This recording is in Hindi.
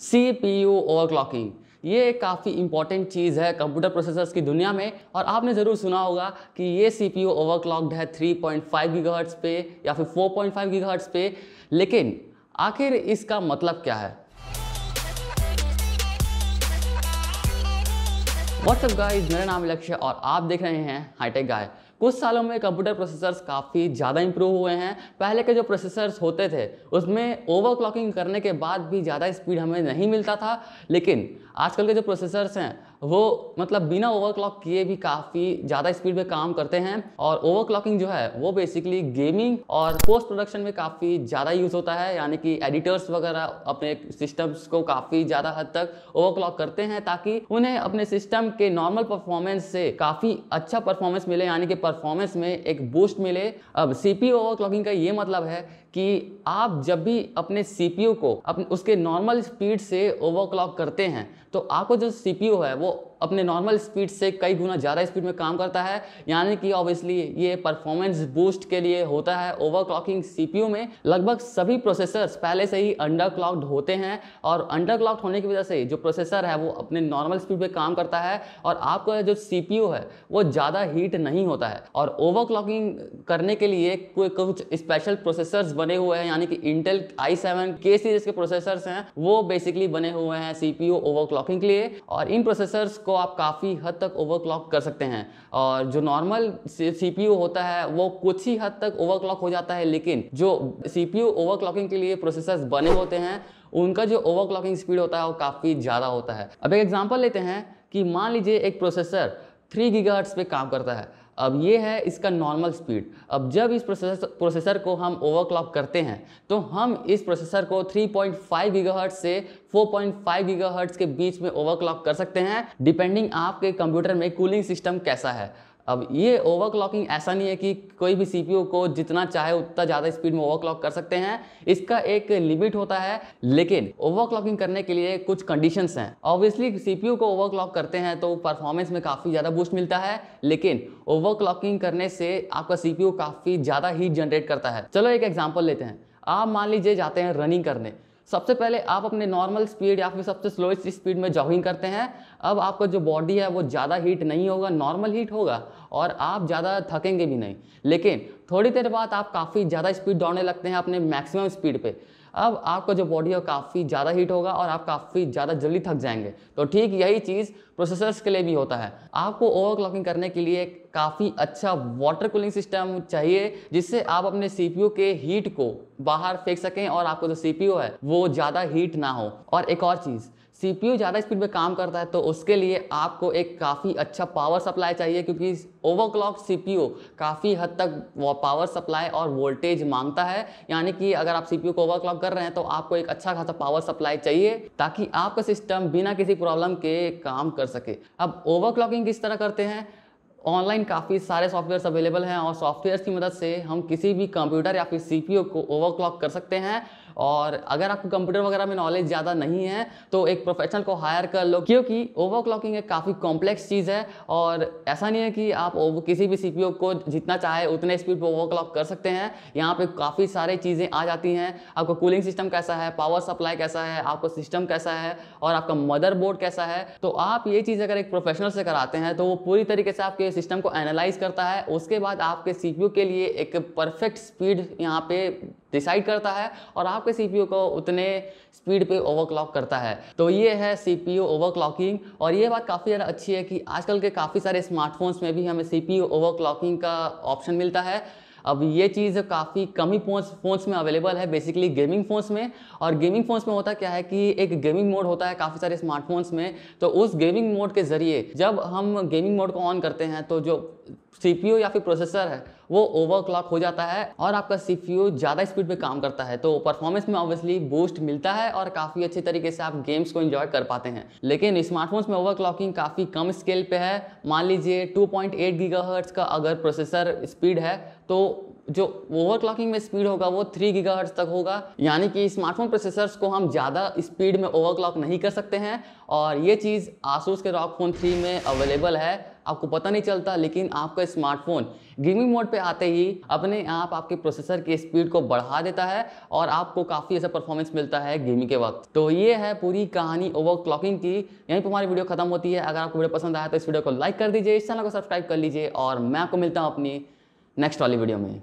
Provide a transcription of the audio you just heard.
सी पी यू ओवरक्लॉकिंग ये काफ़ी इंपॉर्टेंट चीज़ है कंप्यूटर प्रोसेसर्स की दुनिया में और आपने ज़रूर सुना होगा कि ये सी पी यू ओवरक्लॉक्ड है 3.5 पॉइंट पे या फिर 4.5 पॉइंट पे। लेकिन आखिर इसका मतलब क्या है? व्हाट्सअप गाइस मेरा नाम लक्ष्य और आप देख रहे हैं हाईटेक गाय कुछ सालों में कंप्यूटर प्रोसेसर्स काफ़ी ज़्यादा इंप्रूव हुए हैं। पहले के जो प्रोसेसर्स होते थे, उसमें ओवरक्लॉकिंग करने के बाद भी ज़्यादा स्पीड हमें नहीं मिलता था। लेकिन आजकल के जो प्रोसेसर्स हैं वो मतलब बिना ओवरक्लॉक किए भी काफ़ी ज़्यादा स्पीड में काम करते हैं और ओवरक्लॉकिंग जो है, वो बेसिकली गेमिंग और पोस्ट प्रोडक्शन में काफ़ी ज़्यादा यूज़ होता है। यानी कि एडिटर्स वगैरह अपने सिस्टम्स को काफ़ी ज़्यादा हद तक ओवरक्लॉक करते हैं ताकि उन्हें अपने सिस्टम के नॉर्मल परफॉर्मेंस से काफ़ी अच्छा परफॉर्मेंस मिले। यानी कि परफॉर्मेंस में एक बूस्ट मिले। अब सी पी ओवरक्लॉकिंग का ये मतलब है कि आप जब भी अपने सीपीयू को अपने उसके नॉर्मल स्पीड से ओवरक्लॉक करते हैं तो आपको जो सीपीयू है, वो अपने नॉर्मल स्पीड से कई गुना ज़्यादा स्पीड में काम करता है। यानी कि ऑब्वियसली ये परफॉर्मेंस बूस्ट के लिए होता है। ओवरक्लॉकिंग सीपीयू में लगभग सभी प्रोसेसर्स पहले से ही अंडर होते हैं और अंडर होने की वजह से जो प्रोसेसर है वो अपने नॉर्मल स्पीड पे काम करता है और आपका जो सी है वो ज़्यादा हीट नहीं होता है। और ओवरक्लॉकिंग करने के लिए कोई कुछ स्पेशल प्रोसेसर्स बने हुए हैं। यानी कि इंटेल आई सेवन के सीरीज़ के प्रोसेसर्स हैं। वो बेसिकली बने हुए हैं सी पी ओवरक्लॉकिंग के लिए। और इन प्रोसेसर्स को आप काफ़ी हद तक ओवरक्लॉक कर सकते हैं। और जो नॉर्मल सी होता है, वो कुछ ही हद तक ओवरक्लॉक हो जाता है, लेकिन जो सीपीयू ओवरक्लॉकिंग के लिए प्रोसेसर्स बने होते हैं, उनका जो ओवरक्लॉकिंग स्पीड होता है, वो काफ़ी ज़्यादा होता है। अब एक एग्ज़ाम्पल लेते हैं कि मान लीजिए एक प्रोसेसर थ्री गीगा पे काम करता है। अब ये है इसका नॉर्मल स्पीड अब जब इस प्रोसेसर प्रोसेसर को हम ओवरक्लॉक करते हैं तो हम इस प्रोसेसर को 3.5 पॉइंट से 4.5 पॉइंट के बीच में ओवरक्लॉक कर सकते हैं डिपेंडिंग आपके कंप्यूटर में कूलिंग सिस्टम कैसा है. अब ये ओवरक्लॉकिंग ऐसा नहीं है कि कोई भी सीपीयू को जितना चाहे उतना ज़्यादा स्पीड में ओवरक्लॉक कर सकते हैं। इसका एक लिमिट होता है, लेकिन ओवरक्लॉकिंग करने के लिए कुछ कंडीशंस हैं। ऑब्वियसली सीपीयू को ओवरक्लॉक करते हैं तो परफॉर्मेंस में काफ़ी ज़्यादा बूस्ट मिलता है, लेकिन ओवरक्लॉकिंग करने से आपका सीपीयू काफ़ी ज़्यादा हीट जनरेट करता है। चलो एक एग्ज़ाम्पल लेते हैं। आप मान लीजिए जाते हैं रनिंग करने। सबसे पहले आप अपने नॉर्मल स्पीड या फिर सबसे स्लोएस्ट स्पीड में जॉगिंग करते हैं। अब आपका जो बॉडी है, वो ज़्यादा हीट नहीं होगा नॉर्मल हीट होगा और आप ज़्यादा थकेंगे भी नहीं। लेकिन थोड़ी देर बाद आप काफ़ी ज़्यादा स्पीड दौड़ने लगते हैं अपने मैक्सिमम स्पीड पे। अब आपका जो बॉडी है काफ़ी ज़्यादा हीट होगा और आप काफ़ी ज़्यादा जल्दी थक जाएँगे। तो ठीक यही चीज़ प्रोसेसर्स के लिए भी होता है। आपको ओवरक्लॉकिंग करने के लिए काफ़ी अच्छा वाटर कूलिंग सिस्टम चाहिए, जिससे आप अपने सीपीयू के हीट को बाहर फेंक सकें और आपको जो सीपीयू है वो ज़्यादा हीट ना हो। और एक और चीज़ सीपीयू ज़्यादा स्पीड में काम करता है तो उसके लिए आपको एक काफ़ी अच्छा पावर सप्लाई चाहिए, क्योंकि ओवरक्लॉक सीपीयू काफ़ी हद तक पावर सप्लाई और वोल्टेज माँगता है। यानी कि अगर आप सीपीयू को ओवरक्लॉक कर रहे हैं तो आपको एक अच्छा खासा पावर सप्लाई चाहिए, ताकि आपका सिस्टम बिना किसी प्रॉब्लम के काम कर सके। अब ओवरक्लॉकिंग किस तरह करते हैं? ऑनलाइन काफ़ी सारे सॉफ्टवेयर्स अवेलेबल हैं, और सॉफ्टवेयर्स की मदद से हम किसी भी कंप्यूटर या फिर सीपीयू को ओवरक्लॉक कर सकते हैं। और अगर आपको कंप्यूटर वगैरह में नॉलेज ज़्यादा नहीं है तो एक प्रोफेशनल को हायर कर लो, क्योंकि ओवर ओवरक्लॉकिंग एक काफ़ी कॉम्प्लेक्स चीज़ है और ऐसा नहीं है कि आप किसी भी सी को जितना चाहे उतने स्पीड पर ओवरक्लॉक कर सकते हैं। यहाँ पर काफ़ी सारी चीज़ें आ जाती हैं। आपका कूलिंग सिस्टम कैसा है? पावर सप्लाई कैसा है? आपका सिस्टम कैसा है? और आपका मदर कैसा है? तो आप ये चीज़ अगर एक प्रोफेशनल से कराते हैं तो वो पूरी तरीके से आपके सिस्टम को एनालाइज करता है। उसके बाद आपके सी के लिए एक परफेक्ट स्पीड यहाँ पे डिसाइड करता है और आपके सीपीयू को उतने स्पीड पे ओवरक्लॉक करता है। तो ये है सीपीयू ओवरक्लॉकिंग और ये बात काफ़ी ज़्यादा अच्छी है कि आजकल के काफ़ी सारे स्मार्टफोन्स में भी हमें सीपीयू ओवरक्लॉकिंग का ऑप्शन मिलता है। अब ये चीज़ काफ़ी कम ही फोन्स फोन्स में अवेलेबल है बेसिकली गेमिंग फोन्स में। और गेमिंग फोन्स में होता क्या है कि एक गेमिंग मोड होता है काफ़ी सारे स्मार्टफोन्स में। तो उस गेमिंग मोड के ज़रिए जब हम गेमिंग मोड को ऑन करते हैं तो जो सीपीयू या फिर प्रोसेसर है, वो ओवरक्लॉक हो जाता है और आपका सीपीयू ज़्यादा स्पीड में काम करता है। तो परफॉर्मेंस में ऑब्वियसली बूस्ट मिलता है और काफ़ी अच्छे तरीके से आप गेम्स को एंजॉय कर पाते हैं। लेकिन स्मार्टफोन्स में ओवरक्लॉकिंग काफ़ी कम स्केल पे है। मान लीजिए 2.8 गीगाहर्ट्ज का अगर प्रोसेसर स्पीड है तो जो ओवरक्लॉकिंग में स्पीड होगा, वो थ्री गीगा तक होगा। यानी कि स्मार्टफ़ोन प्रोसेसर्स को हम ज़्यादा स्पीड में ओवरक्लॉक नहीं कर सकते हैं। और ये चीज़ आसूस के रॉक फ़ोन थ्री में अवेलेबल है। आपको पता नहीं चलता, लेकिन आपका स्मार्टफ़ोन गेमिंग मोड पे आते ही अपने आप आपके प्रोसेसर की स्पीड को बढ़ा देता है और आपको काफ़ी ऐसा परफॉर्मेंस मिलता है गेमिंग के वक्त। तो ये है पूरी कहानी ओवर क्लॉकिंग की। यहीं पर हमारी वीडियो खत्म होती है। अगर आपको वीडियो पसंद आया तो इस वीडियो को लाइक कर दीजिए, इस चैनल को सब्सक्राइब कर लीजिए और मैं आपको मिलता हूँ अपनी नेक्स्ट वाली वीडियो में।